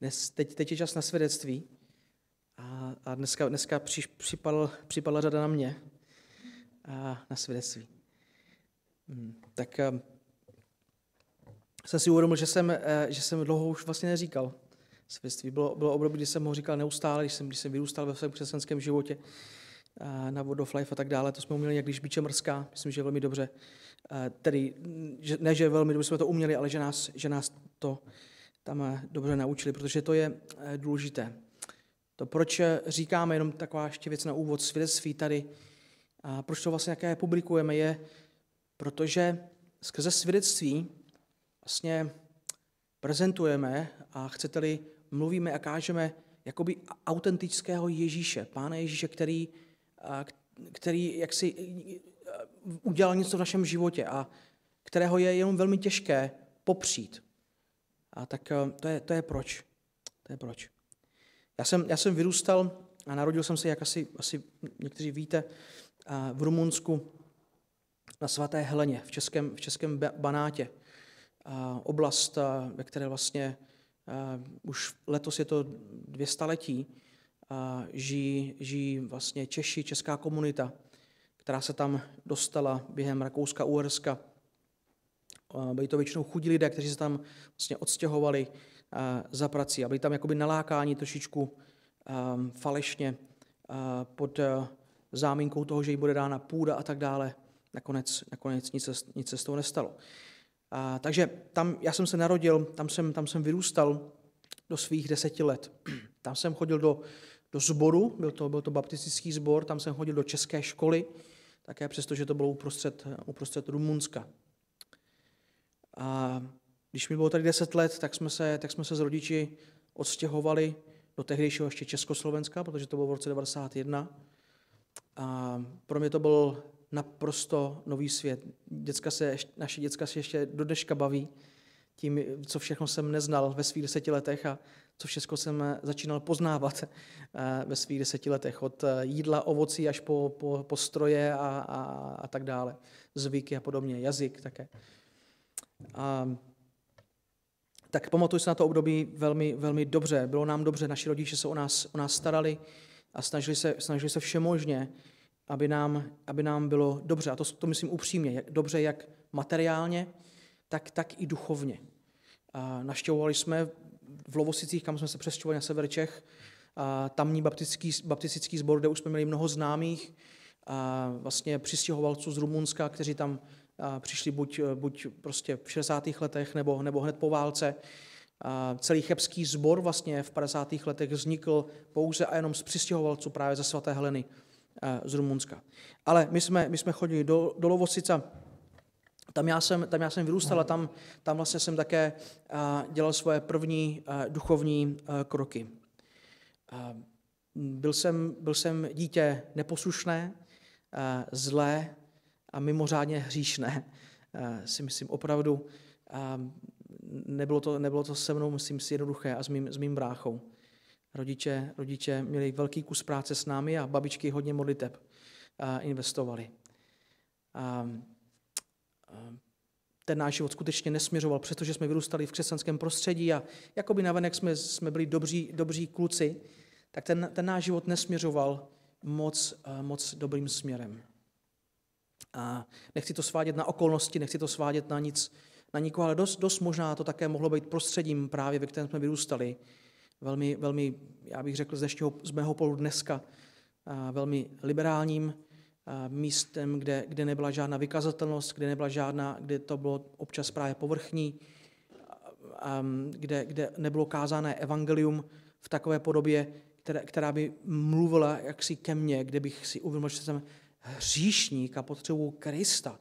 Dnes, teď, teď je čas na svědectví a, a dneska, dneska při, připadl, připadla řada na mě a na svědectví. Hmm, tak a, jsem si uvědomil, že jsem, že jsem dlouho už vlastně neříkal svědectví. Bylo, bylo období, kdy jsem ho říkal neustále, když jsem, když jsem vyrůstal ve svém křesťanském životě na World of Life a tak dále. To jsme uměli jak když Bíče Mrská, myslím, že velmi dobře. Tedy, že, ne, že velmi dobře jsme to uměli, ale že nás, že nás to tam dobře naučili, protože to je eh, důležité. To, proč říkáme jenom taková ještě věc na úvod svědectví tady, a proč to vlastně jaké publikujeme, je, protože skrze svědectví vlastně prezentujeme a chcete-li mluvíme a kážeme jakoby autentického Ježíše, Pána Ježíše, který, který jaksi udělal něco v našem životě a kterého je jenom velmi těžké popřít. A tak eh, to je, to je proč. To je proč. Já jsem, já jsem vyrůstal a narodil jsem se, jak asi, asi někteří víte, eh, v Rumunsku na svaté Heleně, v českém, v českém Banátě. Oblast, eh, ve které vlastně už letos je to dvě staletí, žijí, žijí vlastně Češi, česká komunita, která se tam dostala během Rakouska-Uherska. Byli to většinou chudí lidé, kteří se tam vlastně odstěhovali za prací a byli tam jakoby nalákáni trošičku falešně pod záminkou toho, že jí bude dána půda a tak dále. Nakonec, nakonec nic, nic se z toho nestalo. A, takže tam já jsem se narodil, tam jsem, tam jsem vyrůstal do svých deseti let. Tam jsem chodil do, do sboru, byl to, byl to baptistický sbor, tam jsem chodil do české školy, také přesto, že to bylo uprostřed, uprostřed Rumunska. A když mi bylo tady 10 let, tak jsme se, tak jsme se s rodiči odstěhovali do tehdejšího ještě Československa, protože to bylo v roce 1991. A pro mě to byl naprosto nový svět. Děcka se, naše děcka se ještě do dneška baví tím, co všechno jsem neznal ve svých deseti letech a co všechno jsem začínal poznávat eh, ve svých deseti letech. Od eh, jídla, ovocí až po, po, po stroje a, a, a tak dále. Zvyky a podobně, jazyk také. A, tak pamatuju se na to období velmi, velmi dobře. Bylo nám dobře, naši rodiče se o nás, o nás starali a snažili se, snažili se všemožně, aby nám, aby nám bylo dobře. A to, to myslím upřímně, jak, dobře jak materiálně, tak, tak i duchovně. A naštěvovali jsme v Lovosicích, kam jsme se přestěhovali na sever Čech, a tamní baptistický, baptistický sbor, kde už jsme měli mnoho známých, a vlastně přistěhovalců z Rumunska, kteří tam přišli buď, buď prostě v 60. letech nebo, nebo hned po válce. Celý chebský sbor vlastně v 50. letech vznikl pouze a jenom z přistěhovalců právě ze svaté Heleny z Rumunska. Ale my jsme, my jsme chodili do, do Lovosica, tam já jsem, tam já jsem vyrůstal a tam, tam vlastně jsem také dělal svoje první duchovní kroky. Byl jsem, byl jsem dítě neposlušné, zlé, a mimořádně hříšné, eh, si myslím opravdu. Nebylo to, nebylo to se mnou, myslím si, jednoduché a s mým, s mým bráchou. Rodiče, rodiče měli velký kus práce s námi a babičky hodně modliteb eh, investovali. A ten náš život skutečně nesměřoval, přestože jsme vyrůstali v křesťanském prostředí a jakoby navenek jsme, jsme byli dobří, dobří kluci, tak ten, ten náš život nesměřoval moc, eh, moc dobrým směrem. A nechci to svádět na okolnosti, nechci to svádět na nic, na nikoho, ale dost, dost možná to také mohlo být prostředím právě, ve kterém jsme vyrůstali. Velmi, velmi já bych řekl z, dnešního, z mého pohledu dneska, a velmi liberálním a místem, kde, kde nebyla žádná vykazatelnost, kde nebyla žádná, kde to bylo občas právě povrchní, a, kde, kde nebylo kázané evangelium v takové podobě, která, která by mluvila jaksi ke mně, kde bych si uvědomil, že jsem hříšník a potřebuji Krista.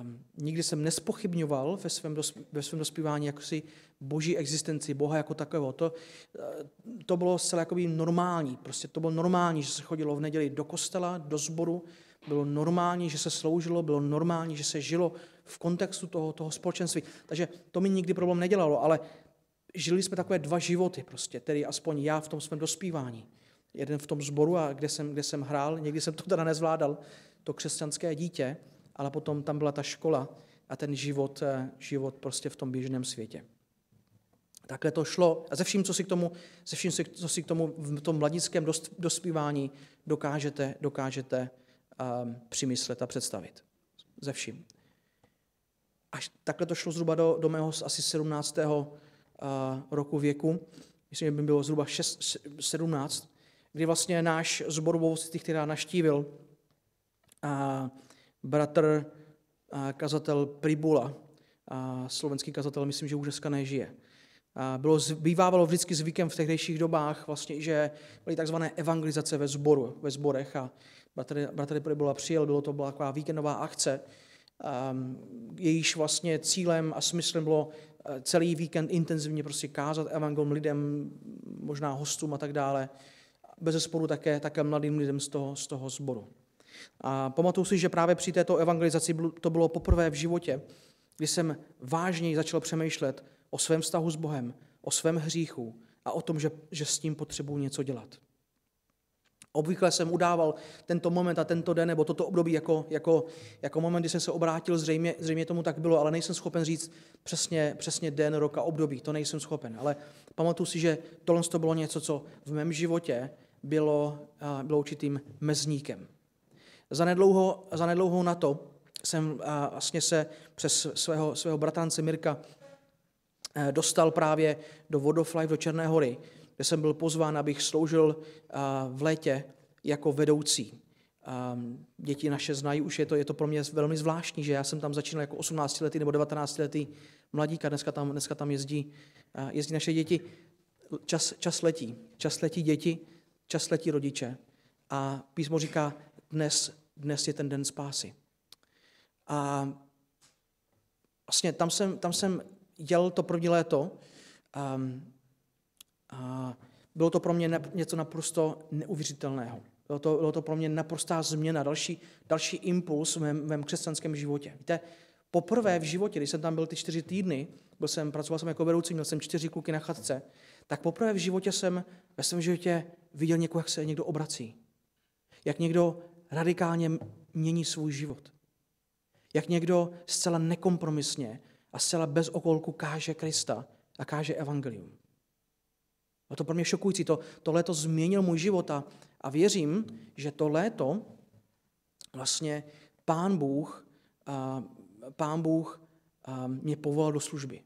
Um, nikdy jsem nespochybňoval ve svém, dos, ve svém dospívání jako si boží existenci, Boha jako takového. To, eh, to bylo zcela jakoby normální. Prostě to bylo normální, že se chodilo v neděli do kostela, do sboru, bylo normální, že se sloužilo, bylo normální, že se žilo v kontextu toho, toho společenství. Takže to mi nikdy problém nedělalo, ale žili jsme takové dva životy, prostě, tedy aspoň já v tom svém dospívání jeden v tom sboru, a kde jsem, kde jsem hrál. Někdy jsem to teda nezvládal, to křesťanské dítě, ale potom tam byla ta škola a ten život, eh, život prostě v tom běžném světě. Takhle to šlo a ze vším, co si k tomu, ze vším, co si k tomu v tom mladickém dospívání dokážete, dokážete um, přimyslet a představit. Ze vším. Až takhle to šlo zhruba do, do mého asi 17. Uh, roku věku, myslím, že by bylo zhruba 6, 17, kdy vlastně náš zborovou který naštívil a bratr a kazatel Pribula, a slovenský kazatel, myslím, že už dneska nežije. A bylo, bývávalo vždycky zvykem v tehdejších dobách, vlastně, že byly takzvané evangelizace ve sboru, ve sborech a bratr, bratr Pribula přijel, bylo to byla taková víkendová akce, a jejíž vlastně cílem a smyslem bylo eh, celý víkend intenzivně prostě kázat evangelium lidem, možná hostům a tak dále bez sporu také, také mladým lidem z toho, z toho sboru. A pamatuju si, že právě při této evangelizaci to bylo poprvé v životě, kdy jsem vážněji začal přemýšlet o svém vztahu s Bohem, o svém hříchu a o tom, že, že s tím potřebuji něco dělat. Obvykle jsem udával tento moment a tento den nebo toto období jako, jako, jako moment, kdy jsem se obrátil, zřejmě, zřejmě tomu tak bylo, ale nejsem schopen říct přesně, přesně den, rok a období. To nejsem schopen. Ale pamatuju si, že tohle to bylo něco, co v mém životě bylo, bylo určitým mezníkem. Zanedlouho, zanedlouho na to jsem vlastně se přes svého, svého bratrance Mirka e, dostal právě do Vodofly do Černé hory, kde jsem byl pozván, abych sloužil v létě jako vedoucí. Děti naše znají, už je to, je to pro mě velmi zvláštní, že já jsem tam začínal jako 18 letý nebo 19 letý mladík a dneska tam, dneska tam jezdí, jezdí naše děti. Čas, čas letí, čas letí děti čas letí rodiče a písmo říká, dnes, dnes je ten den spásy. A vlastně tam jsem, tam jsem jel to první léto a, a bylo to pro mě něco naprosto neuvěřitelného. Bylo to, bylo to pro mě naprostá změna, další, další impuls v mém, v mém křesťanském životě. Víte, poprvé v životě, když jsem tam byl ty čtyři týdny, byl jsem, pracoval jsem jako vedoucí, měl jsem čtyři kluky na chatce, tak poprvé v životě jsem ve svém životě viděl někoho, jak se někdo obrací. Jak někdo radikálně mění svůj život. Jak někdo zcela nekompromisně a zcela bez okolku káže Krista a káže evangelium. A to pro mě šokující. To, to léto změnil můj život a, a věřím, že to léto vlastně pán Bůh, a, pán Bůh a, mě povolal do služby.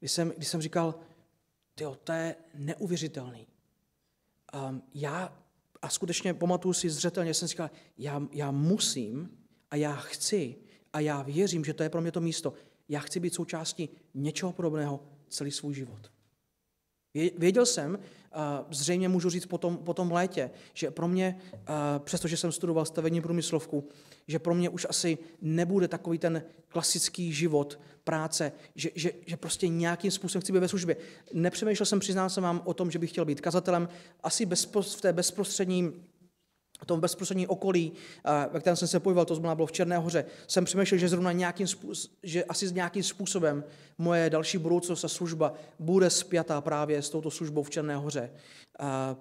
Když jsem, když jsem říkal, tyjo, to je neuvěřitelný. Um, já, a skutečně pamatuju si zřetelně, jsem říkal, já, já musím a já chci a já věřím, že to je pro mě to místo. Já chci být součástí něčeho podobného celý svůj život. Věděl jsem, zřejmě můžu říct po tom, po tom létě, že pro mě, přestože jsem studoval stavební průmyslovku, že pro mě už asi nebude takový ten klasický život práce, že, že, že prostě nějakým způsobem chci být ve službě. Nepřemýšlel jsem, přiznám se vám o tom, že bych chtěl být kazatelem, asi bezpos, v té bezprostřední v tom bezprostřední okolí, ve kterém jsem se pohyboval, to znamená bylo v Černé hoře, jsem přemýšlel, že zrovna nějakým způsobem, že asi nějakým způsobem moje další budoucnost a služba bude spjatá právě s touto službou v Černé hoře,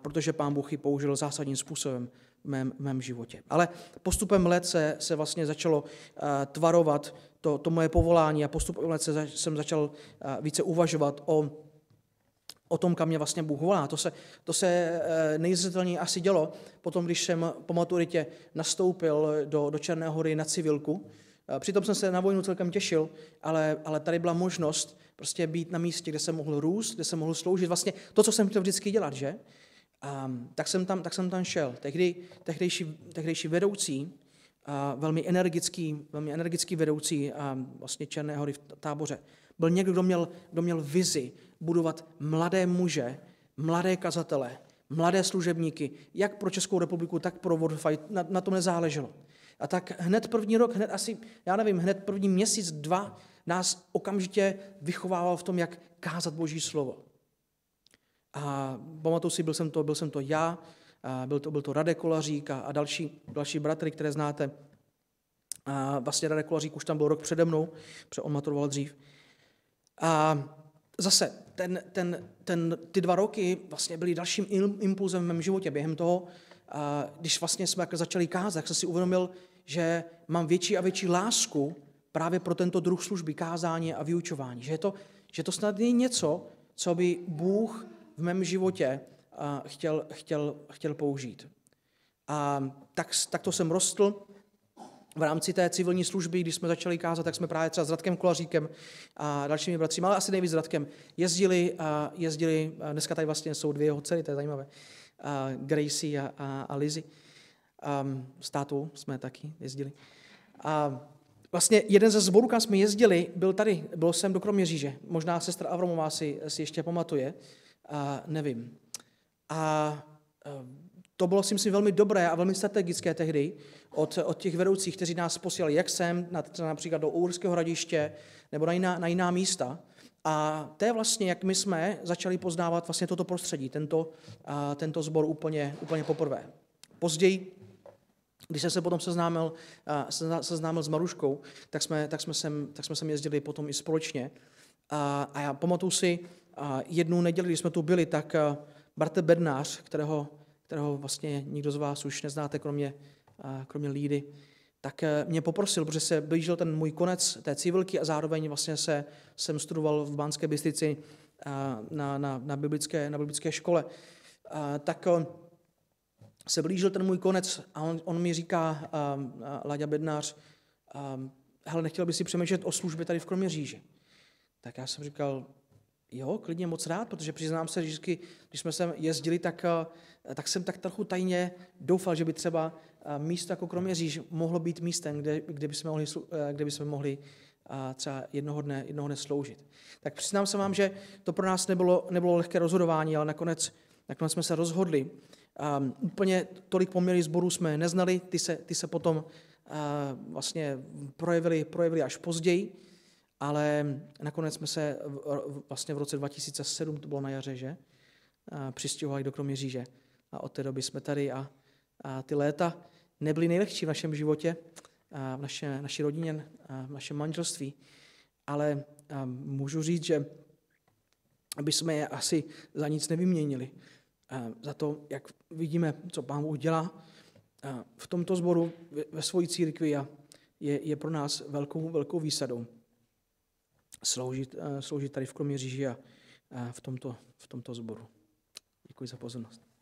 protože pán Bůh ji použil zásadním způsobem v mém, v mém životě. Ale postupem let se, se vlastně začalo tvarovat to, to moje povolání a postupem let se, jsem začal více uvažovat o o tom, kam mě vlastně Bůh volá. To se, to se eh, nejzřetelněji asi dělo potom, když jsem po maturitě nastoupil do, do Černé hory na civilku. Eh, přitom jsem se na vojnu celkem těšil, ale, ale tady byla možnost prostě být na místě, kde jsem mohl růst, kde jsem mohl sloužit. Vlastně to, co jsem chtěl vždycky dělat, že? A, tak, jsem tam, tak jsem tam šel. Tehdy, tehdejší, tehdejší vedoucí, a velmi energický, velmi energický vedoucí a vlastně Černé hory v táboře, byl někdo, kdo měl, kdo měl vizi budovat mladé muže, mladé kazatele, mladé služebníky, jak pro Českou republiku, tak pro Vodfight, na, na tom nezáleželo. A tak hned první rok, hned asi, já nevím, hned první měsíc, dva, nás okamžitě vychovával v tom, jak kázat Boží slovo. A pamatuju si, byl jsem to, byl jsem to já, a byl to, byl to Radek Kolařík a, a další, další bratry, které znáte. A vlastně Radek Kolařík už tam byl rok přede mnou, protože on maturoval dřív. A zase ten, ten, ten, ty dva roky vlastně byly dalším impulzem v mém životě. Během toho, když vlastně jsme začali kázat, tak jsem si uvědomil, že mám větší a větší lásku právě pro tento druh služby, kázání a vyučování. Že, je to, že to snad je něco, co by Bůh v mém životě chtěl, chtěl, chtěl použít. A tak, tak to jsem rostl. V rámci té civilní služby, když jsme začali kázat, tak jsme právě třeba s Radkem Kolaříkem a dalšími bratři, ale asi nejvíc s Radkem, jezdili, a jezdili, a dneska tady vlastně jsou dvě jeho dcery, to je zajímavé, a Gracie a, a, a Lizzy. A s tátou jsme taky jezdili. A vlastně jeden ze zborů, kam jsme jezdili, byl tady, byl jsem do Kroměříže. Možná sestra Avromová si, si ještě pamatuje, a nevím. A to bylo si myslím velmi dobré a velmi strategické tehdy od, od těch vedoucích, kteří nás posílali jak sem, na, například do Úrského hradiště nebo na jiná, na jiná místa. A to je vlastně, jak my jsme začali poznávat vlastně toto prostředí, tento, a, tento sbor úplně, úplně poprvé. Později, když jsem se potom seznámil, a, seznámil s Maruškou, tak jsme, tak, jsme sem, tak jsme sem jezdili potom i společně. A, a já pamatuju si a jednu neděli, když jsme tu byli, tak Barte Bednář, kterého kterého vlastně nikdo z vás už neznáte, kromě, kromě Lídy, tak eh, mě poprosil, protože se blížil ten můj konec té civilky a zároveň vlastně se, jsem studoval v Bánské Bystrici na, na, na, biblické, na biblické škole, tak eh, se blížil ten můj konec a on, on mi říká, Láďa Bednář, hele, nechtěl by si přemýšlet o službě tady v Kroměříži. Tak já jsem říkal, jo, klidně moc rád, protože přiznám se, že vždycky, když jsme sem jezdili, tak, eh, tak jsem tak trochu tajně doufal, že by třeba eh, místo jako Kroměříž mohlo být místem, kde, kde bychom mohli, eh, kde bychom mohli třeba jednoho dne, jednoho dne sloužit. Tak přiznám se vám, že to pro nás nebylo, nebylo lehké rozhodování, ale nakonec, nakonec jsme se rozhodli. Um, úplně tolik poměrů zborů jsme neznali, ty se, ty se potom uh, vlastně projevily, projevily až později ale nakonec jsme se vlastně v roce 2007, to bylo na jaře, že, přistěhovali do Kroměříže. A od té doby jsme tady a, a ty léta nebyly nejlehčí v našem životě, a v naše, naší rodině, a v našem manželství, ale můžu říct, že aby jsme je asi za nic nevyměnili. A za to, jak vidíme, co Pán Bůh dělá v tomto sboru ve svojí církvi je, je pro nás velkou, velkou výsadou sloužit, eh, sloužit tady v Kroměříži a v tomto, v tomto sboru. Děkuji za pozornost.